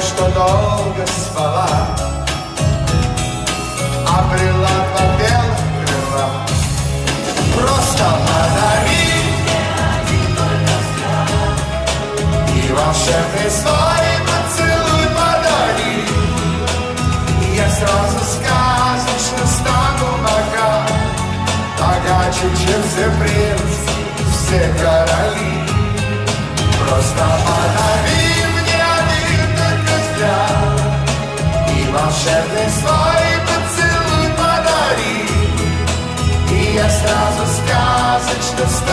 что долго спала. Обрела белых крыла Просто подари. И волшебный свой поцелуй подари. И я сразу сказочно стану богат Богаче, чем все прелести, все короли волшебный свой поцелуй подари, И я сразу сказочно стану.